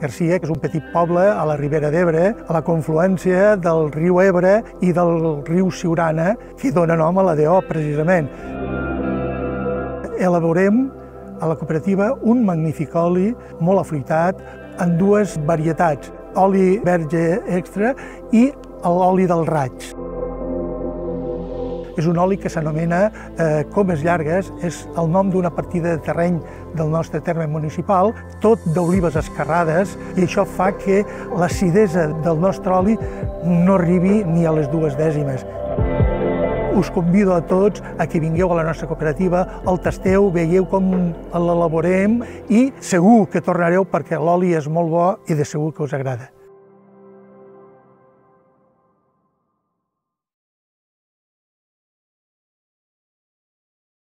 Garcia, que és un petit poble a la Ribera d'Ebre, a la confluència del riu Ebre i del riu Siurana, que dona nom a la DO, precisament. Elaborem a la cooperativa un magnífic oli molt afruitat en dues varietats, oli verge extra i l'oli del raig. És un oli que s'anomena eh, Comes Llargues, és el nom d'una partida de terreny del nostre terme municipal, tot d'olives escarrades, i això fa que l'acidesa del nostre oli no arribi ni a les dues dècimes. Us convido a tots a que vingueu a la nostra cooperativa, el tasteu, veieu com l'elaborem i segur que tornareu perquè l'oli és molt bo i de segur que us agrada.